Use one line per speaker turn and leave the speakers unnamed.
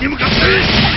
你们敢追？